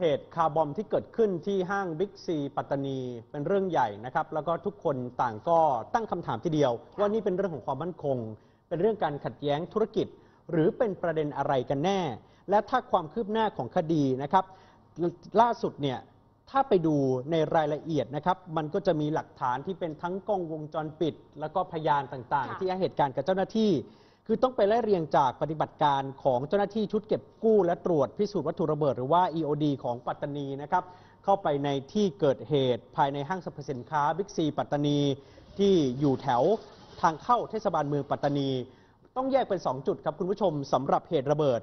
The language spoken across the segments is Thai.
เหตุคาร์บอมที่เกิดขึ้นที่ห้างบิ๊กซีปัตตานีเป็นเรื่องใหญ่นะครับ แล้วก็ทุกคนต่างก็ตั้งคำถามทีเดียว ว่านี่เป็นเรื่องของความมั่นคง เป็นเรื่องการขัดแย้งธุรกิจ หรือเป็นประเด็นอะไรกันแน่ และถ้าความคืบหน้าของคดีนะครับ ล่าสุดเนี่ยถ้าไปดูในรายละเอียดนะครับ มันก็จะมีหลักฐานที่เป็นทั้งกล้องวงจรปิด แล้วก็พยานต่างค่ะๆที่ให้เหตุการณ์กับเจ้าหน้าที่ คือต้องไปไล่เรียงจากปฏิบัติการของเจ้าหน้าที่ชุดเก็บกู้และตรวจพิสูจน์วัตถุระเบิดหรือว่า EOD ของปัตตานีนะครับ เข้าไปในที่เกิดเหตุภายในห้างสรรพสินค้าบิ๊กซีปัตตานีที่อยู่แถวทางเข้าเทศบาลเมืองปัตตานี ต้องแยกเป็น 2 จุดครับคุณผู้ชมสำหรับเหตุระเบิด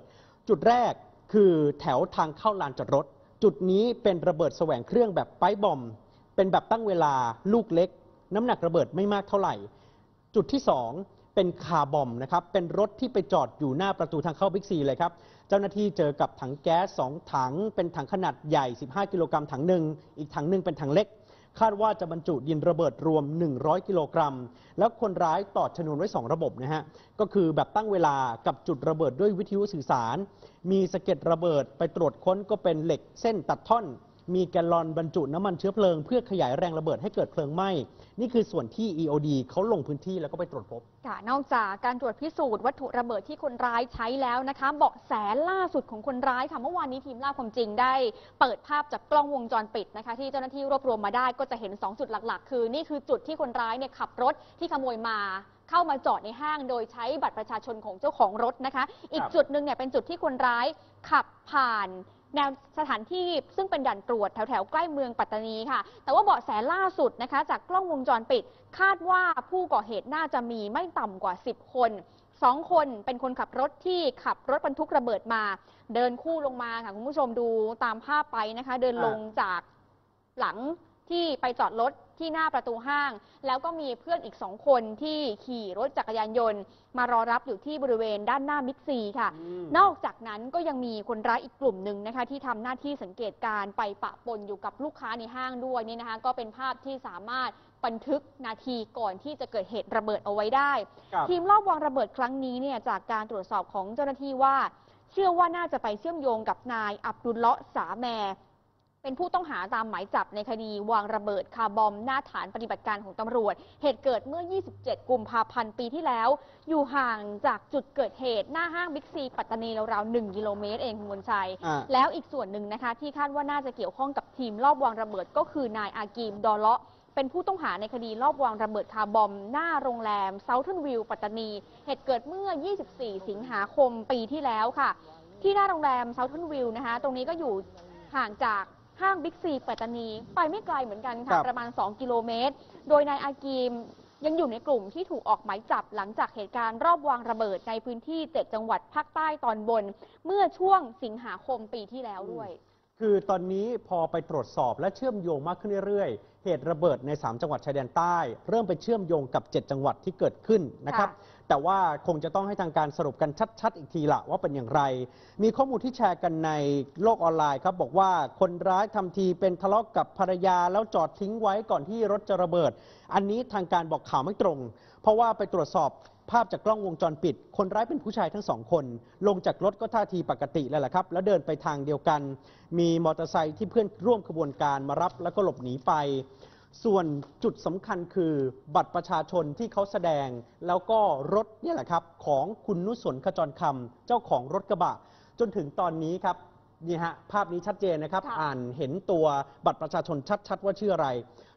จุดแรกคือแถวทางเข้าลานจอดรถ จุดนี้เป็นระเบิดแสวงเครื่องแบบไปบอม เป็นแบบตั้งเวลาลูกเล็ก น้ำหนักระเบิดไม่มากเท่าไหร่ จุดที่ 2 เป็นคาร์บอมนะครับเป็นรถที่ไปจอดอยู่หน้าประตูทางเข้าบิ๊กซีเลยครับเจ้าหน้าที่เจอกับถังแก๊ส2ถัง เป็นถังขนาดใหญ่ 15 กิโลกรัมถังหนึ่งอีกถังหนึ่งเป็นถังเล็ก คาดว่าจะบรรจุดินระเบิดรวม 100 กิโลกรัม แล้วคนร้ายต่อชนวนไว้ 2 ระบบนะฮะก็คือแบบตั้งเวลากับจุดระเบิดด้วยวิทยุสื่อสาร มีสะเก็ดระเบิดไปตรวจค้นก็เป็นเหล็กเส้นตัดท่อน มีแกลลอนบรรจุน้ำมันเชื้อเพลิง เพื่อขยายแรงระเบิดให้เกิดเพลิงไหม้ นี่คือส่วนที่ EOD เขาลงพื้นที่แล้วก็ไปตรวจพบ ค่ะนอกจากการตรวจพิสูจน์วัตถุระเบิดที่คนร้ายใช้แล้วนะคะ เบาะแสล่าสุดของคนร้ายค่ะเมื่อวานนี้ทีมล่าความจริงได้ เปิดภาพจากกล้องวงจรปิดนะคะ ที่เจ้าหน้าที่รวบรวมมาได้ก็จะเห็น 2 จุดหลัก ๆ คือนี่คือจุดที่คนร้ายเนี่ยขับรถที่ขโมยมาเข้ามาจอดในห้างโดยใช้บัตรประชาชนของเจ้าของรถนะคะ อีกจุดหนึ่งเนี่ยเป็นจุดที่คนร้ายขับผ่าน แนวสถานที่ซึ่งเป็นด่านตรวจแถวแถวๆใกล้เมืองปัตตานีค่ะ แต่ว่าเบาะแสล่าสุดนะคะ จากกล้องวงจรปิด คาดว่าผู้ก่อเหตุน่าจะมีไม่ต่ำกว่า 10 คนสองคนเป็นคนขับรถที่ขับรถบรรทุกระเบิดมา เดินคู่ลงมาค่ะคุณผู้ชมดูตามภาพไปนะคะ เดินลงจากหลังที่ไปจอดรถ ที่หน้าประตูห้าง แล้วก็มีเพื่อนอีกสองคนที่ขี่รถจักรยานยนต์ มารอรับอยู่ที่บริเวณด้านหน้าบิ๊กซีค่ะนอกจากนั้นก็ยังมีคนร้ายอีกกลุ่มหนึ่งนะคะ ที่ทำหน้าที่สังเกตการณ์ไปปะปนอยู่กับลูกค้าในห้างด้วยนี่นะคะ ก็เป็นภาพที่สามารถบันทึกนาทีก่อนที่จะเกิดเหตุระเบิดเอาไว้ได้ ครับ ทีมรอบวางระเบิดครั้งนี้เนี่ยจากการตรวจสอบของเจ้าหน้าที่ว่า เชื่อว่าน่าจะไปเชื่อมโยงกับนายอับดุลเลาะห์สาแม เป็นผู้ต้องหาตามหมายจับในคดีวางระเบิดคาร์บอมหน้าฐานปฏิบัติการของตำรวจ เหตุเกิดเมื่อ 27 กุมภาพันธ์ปีที่แล้ว อยู่ห่างจากจุดเกิดเหตุหน้าห้างบิ๊กซีปัตตานีราวๆ1กิโลเมตรเองคุณมนชัยอ่าแล้วอีกส่วนหนึ่งนะคะที่คาดว่าน่าจะเกี่ยวข้องกับทีมรอบวางระเบิดก็คือนายอากีมดอเลาะห์เป็นผู้ต้องหาในคดีรอบวางระเบิดคาร์บอม หน้าโรงแรมเซาท์ n นวิวปัตตานี เหตุเกิดเมื่อ 24 สิงหาคมปีที่แล้วค่ะ ที่หน้าโรงแรมเซาท์ n นวิวนะคะ ตรงนี้ก็อยู่ห่างจาก ห้างบิ๊กซีปัตตานี ไปไม่ไกลเหมือนกันครัค่ะบประมาณ 2 กิโลเมตร โดยนายอากีมยังอยู่ในกลุ่มที่ถูกออกหมายจับหลังจากเหตุการณ์รอบวางระเบิดในพื้นที่ 7 จังหวัดภาคใต้ตอนบน เมื่อช่วงสิงหาคมปีที่แล้วด้วย คือตอนนี้พอไปตรวจสอบและเชื่อมโยงมากขึ้นเรื่อยๆ เหตุระเบิดใน 3 จังหวัดชายแดนใต้ เริ่มไปเชื่อมโยงกับ 7 จังหวัดที่เกิดขึ้นนะครับ ค่ะ แต่ว่าคงจะต้องให้ทางการสรุปกันชัด ๆ อีกทีละว่าเป็นอย่างไร มีข้อมูลที่แชร์กันในโลกออนไลน์ครับ บอกว่าคนร้ายทำทีเป็นทะเลาะกับภรรยาแล้วจอดทิ้งไว้ก่อนที่รถจะระเบิด อันนี้ทางการบอกข่าวไม่ตรง เพราะว่าไปตรวจสอบภาพจากกล้องวงจรปิด คนร้ายเป็นผู้ชายทั้งสองคน ลงจากรถก็ท่าทีปกติแล้วแหละครับ แล้วเดินไปทางเดียวกัน มีมอเตอร์ไซค์ที่เพื่อนร่วมขบวนการมารับแล้วก็หลบหนีไป ส่วนจุดสำคัญคือบัตรประชาชนที่เขาแสดง แล้วก็รถเนี่ยแหละครับของคุณนุสนขจรคำเจ้าของรถกระบะ จนถึงตอนนี้ครับนี่ฮะภาพนี้ชัดเจนนะครับค่ะอ่านเห็นตัวบัตรประชาชนชัดๆ ว่าชื่ออะไร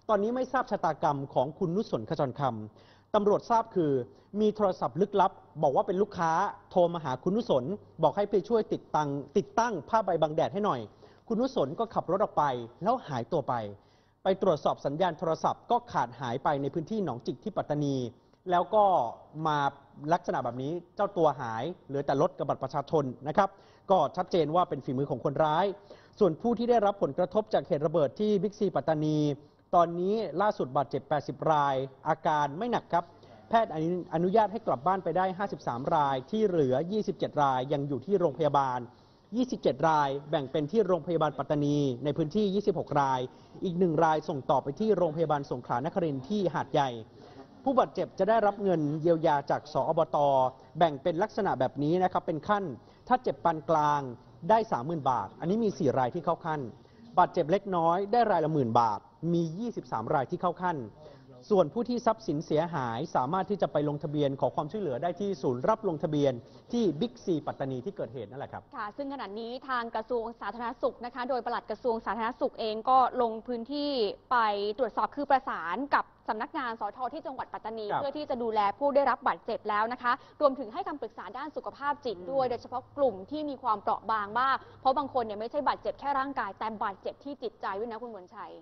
ตอนนี้ไม่ทราบชะตากรรมของคุณนุสนขจรคำตำรวจทราบคือ มีโทรศัพท์ลึกลับ บอกว่าเป็นลูกค้าโทรมาหาคุณนุสนบอกให้ไปช่วยติดตั้งติดตั้งผ้าใบบังแดดให้หน่อย คุณนุสนก็ขับรถออกไปแล้วหายตัวไป ไปตรวจสอบสัญญาณโทรศัพท์ก็ขาดหายไปในพื้นที่หนองจิกที่ปัตตานี แล้วก็มาลักษณะแบบนี้เจ้าตัวหาย เหลือแต่รถกับบัตรประชาชนนะครับ ก็ชัดเจนว่าเป็นฝีมือของคนร้าย ส่วนผู้ที่ได้รับผลกระทบจากเหตุระเบิดที่บิ๊กซีปัตตานี ตอนนี้ล่าสุดบาดเจ็บ 80 ราย อาการไม่หนักครับ แพทย์อนุอนุญาตให้กลับบ้านไปได้ 53 รายที่เหลือ 27 รายยังอยู่ที่โรงพยาบาล 27 ราย แบ่งเป็นที่โรงพยาบาลปัตตานีในพื้นที่ 26 ราย อีกหนึ่งรายส่งต่อไปที่โรงพยาบาลสงขลานครินทร์ที่หาดใหญ่ ผู้บาดเจ็บจะได้รับเงินเยียวยาจากสอบต แบ่งเป็นลักษณะแบบนี้นะครับ เป็นขั้น ถ้าเจ็บปานกลางได้ 30,000 บาท อันนี้มี 4 รายที่เข้าขั้น บาดเจ็บเล็กน้อยได้รายละหมื่นบาท มี 23 รายที่เข้าขั้น ส่วนผู้ที่ทรัพย์สินเสียหาย สามารถที่จะไปลงทะเบียนขอความช่วยเหลือได้ที่ศูนย์รับลงทะเบียนที่บิ๊กซีปัตตานีที่เกิดเหตุนั่นแหละครับ ค่ะ ซึ่งขณะนี้ทางกระทรวงสาธารณสุขนะคะ โดยปลัดกระทรวงสาธารณสุขเองก็ลงพื้นที่ไปตรวจสอบคือประสานกับสำนักงานสทที่จังหวัดปัตตานี ครับเพื่อที่จะดูแลผู้ได้รับบาดเจ็บแล้วนะคะ รวมถึงให้คำปรึกษาด้านสุขภาพจิตด้วย โดยเฉพาะกลุ่มที่มีความเปราะบางมาก เพราะบางคนเนี่ยไม่ใช่บาดเจ็บแค่ร่างกาย แต่บาดเจ็บที่จิตใจด้วยนะคุณมนชัย